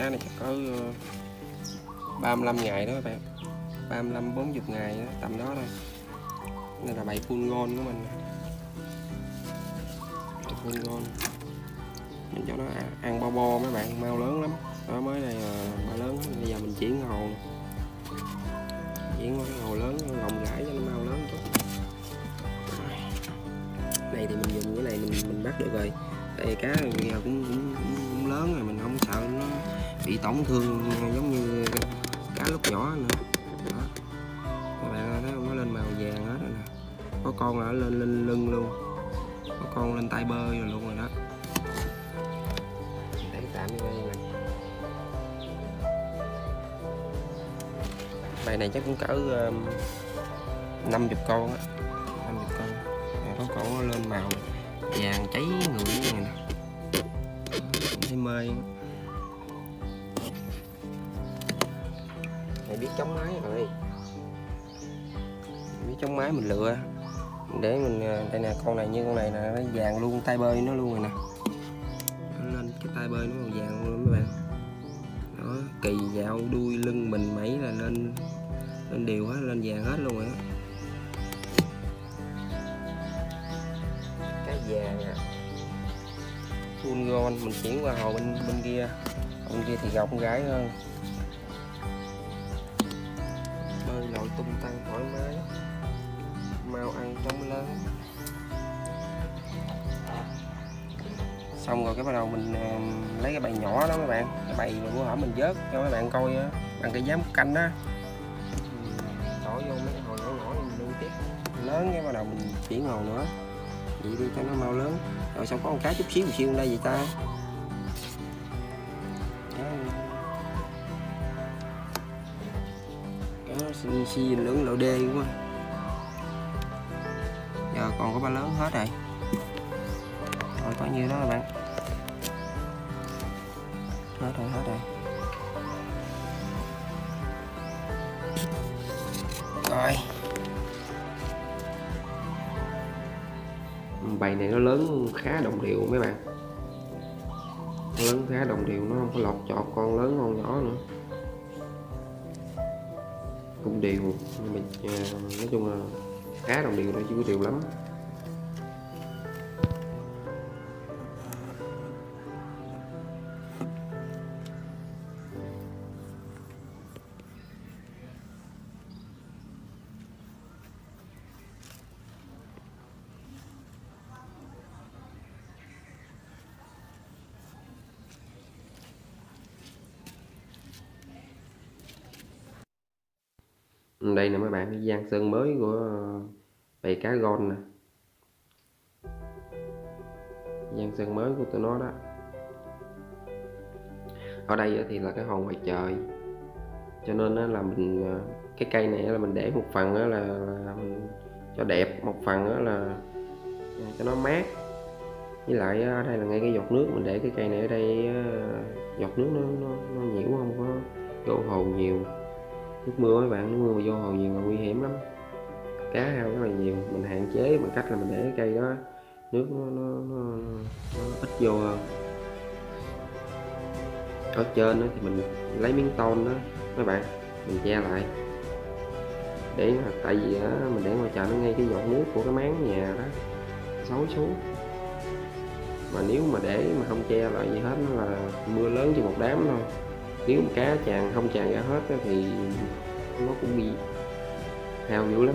cá này chắc có ờ, 35 ngày đó các bạn. 35 40 ngày đó, tầm đó thôi. Đây là bầy full ngon của mình. Bảy full ngon mình cho nó ăn- bo bo mấy bạn mau lớn lắm. Đó mới đây là ba lớn bây giờ mình chuyển hồ chuyển qua cái hồ lớn lồng gãi cho nó mau lớn chút. Này thì mình dùng cái này mình mình bắt được rồi. Tại cá giờ cũng, cũng, cũng, cũng lớn rồi mình không sợ nó bị tổn thương giống như cá lúc nhỏ nữa. Đó. Các bạn thấy không? Nó lên màu vàng hết rồi nè. Có con là lên lên lưng luôn. Có con lên tay bơi rồi luôn rồi đó. Để tạm như đây nè. Bài này chắc cũng cỡ um, 50 con á. 50 con. Nè, có con nó lên màu vàng cháy người như này nè. Thấy mê. Biết chống máy rồi. Biết chống máy mình lựa. Để mình à, đây nè con này như con này nè nó vàng luôn tay bơi nó luôn rồi nè. Lên cái tay bơi nó màu vàng luôn mấy bạn. Đó kỳ dạo đuôi lưng mình mẩy là lên lên đều hết lên vàng hết luôn rồi đó. Cá vàng à. Full gold mình chuyển qua hồ bên bên kia. Bên kia thì rộng rãi hơn bơi lội tung tăng thoải mái. Mau ăn trống lớn xong rồi cái bắt đầu mình ờ, lấy cái bài nhỏ đó các bạn, cái bài mà bữa hổm mình vớt cho các bạn coi á bằng cái giám canh đó bỏ vô mấy cái hồ nhỏ nhỏ mình nuôi tiếp. Lớn cái bắt đầu mình chuyển hồ nữa. Vậy đi cho nó mau lớn. Rồi xong có con cá chút xíu, một xíu đây vậy ta. Xi, xi lưỡng lộ đê quá giờ còn có ba lớn hết rồi. Rồi có nhiêu đó các bạn? Hết rồi hết rồi. Rồi. Bầy này nó lớn khá đồng đều mấy bạn. Nó lớn khá đồng đều nó không có lọt chọt con lớn con nhỏ nữa cũng đều, nhưng mà ờ, nói chung là khá đồng đều thôi chứ có đều lắm. Ừ, đây nè mấy bạn cái gian sơn mới của ờ, bầy cá gon nè. Gian sơn mới của tụi nó đó. Ở đây thì là cái hồ ngoài trời. Cho nên là mình ờ, cái cây này là mình để một phần là, là mình cho đẹp một phần là ờ, cho nó mát. Với lại ở đây là ngay cái giọt nước mình để cái cây này ở đây giọt nước nó nó, nó nhiễu không có đổ hồ nhiều nước mưa mấy bạn nước mưa mà vô hồ nhiều là nguy hiểm lắm. Cá hao rất là nhiều mình hạn chế bằng cách là mình để cái cây đó nước nó, nó, nó, nó ít vô hơn. Ở trên đó thì mình lấy miếng tôn đó mấy bạn mình che lại. Để là tại vì đó, mình để ngoài trời nó ngay cái giọt nước của cái máng nhà đó xối xuống. Mà nếu mà để mà không che lại gì hết nó là mưa lớn chỉ một đám thôi nếu mà cá tràn không tràn ra hết thì nó cũng bị hao dữ lắm.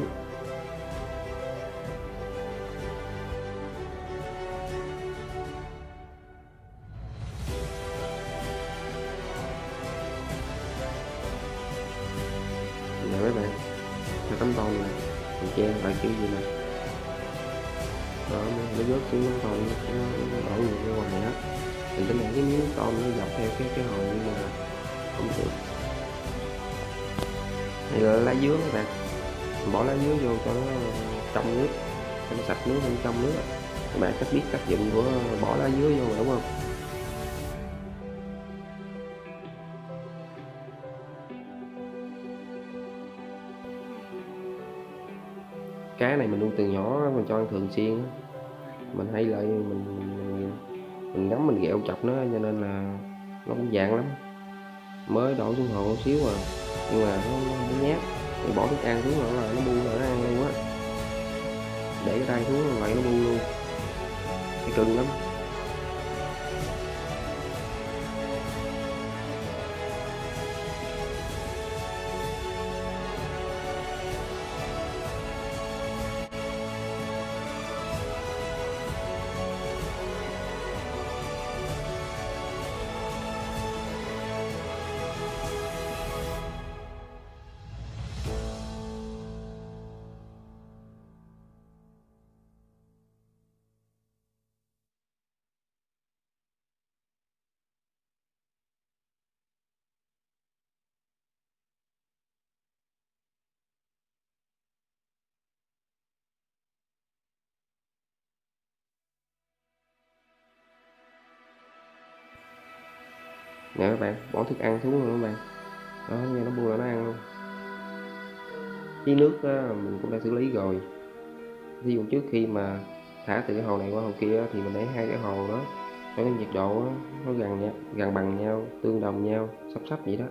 Nè mấy bạn cái tấm tôn này mình che lại kiểu gì nè. Đó nó rớt xuống tấm tôn nó, đổ người ra ngoài hết mình tính là cái miếng tôn nó dọc theo cái cái hồ nhưng mà không được. Này là lá dứa các bạn. Mình bỏ lá dứa vô cho nó trong nước cho nó sạch nước bên trong nước. Các bạn cách biết tác dụng của bỏ lá dứa vô đúng không? Cá này mình nuôi từ nhỏ mình cho ăn thường xuyên. Mình hay lại mình mình, mình ngắm mình ghẹo chọc nó cho nên là nó cũng dạng lắm mới đổ xuống hồ xíu à. Nhưng mà nó, nó nhát. Thì bỏ thức ăn xuống là nó bu rồi nó ăn luôn á. Để cái tay xuống vậy nó bu luôn. Thì cưng lắm. Nè các bạn bỏ thức ăn xuống luôn các bạn. Đó nghe nó bu là nó ăn luôn. Cái nước á, mình cũng đã xử lý rồi. Ví dụ trước khi mà thả từ cái hồ này qua hồ kia thì mình để hai cái hồ đó cho cái nhiệt độ đó, nó gần nhau, gần bằng nhau tương đồng nhau sắp sắp vậy đó.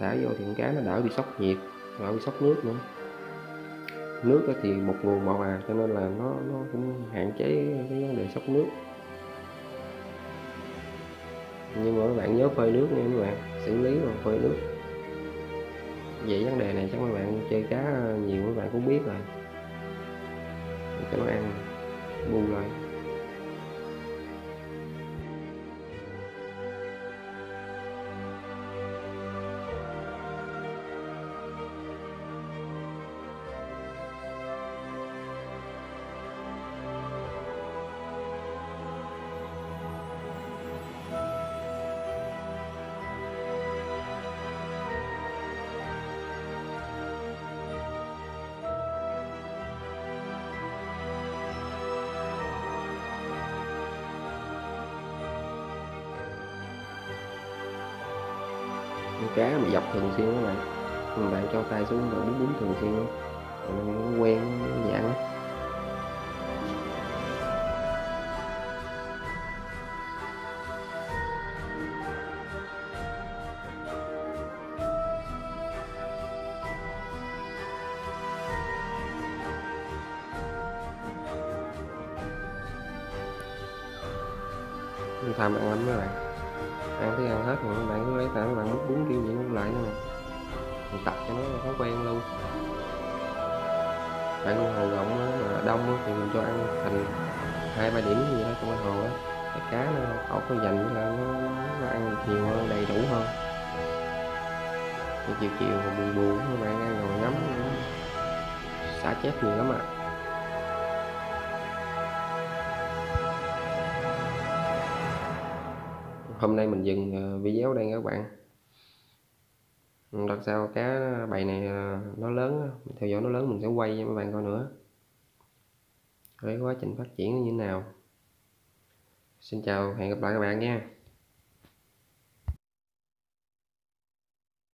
Thả vô thì con cá nó đỡ bị sốc nhiệt đỡ bị sốc nước nữa. Nước thì một nguồn một à cho nên là nó nó cũng hạn chế cái vấn đề sốc nước nhưng mà các bạn nhớ phơi nước nha các bạn, xử lý và phơi nước. Vậy vấn đề này chắc các bạn chơi cá nhiều các bạn cũng biết rồi. Cho nó ăn bu lại. Con cá mà dọc thường xuyên các bạn. Mình bạn cho tay xuống và bún bún thường xuyên luôn nó quen nó dạng lắm. Tham ăn lắm các bạn hết rồi các bạn cứ lấy tại các bạn múc bún kêu vậy nó lại nữa nè mình tập cho nó thói quen luôn. Bạn hồ rộng mà đông thì mình cho ăn thành hai ba điểm gì đó trong cái hồ á. Cái cá nó ốc nó dành với là nó, nó ăn nhiều hơn đầy đủ hơn. Thì chiều chiều buồn buồn các bạn ăn ngồi ngắm xả chết nhiều lắm ạ. à. Hôm nay mình dừng ờ, video đây các bạn. Lần sau cá bầy này ờ, nó lớn theo dõi nó lớn mình sẽ quay cho các bạn coi nữa. Cái quá trình phát triển như thế nào. Xin chào, hẹn gặp lại các bạn nha.